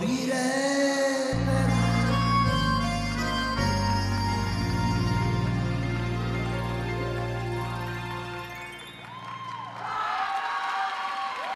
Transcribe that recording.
morire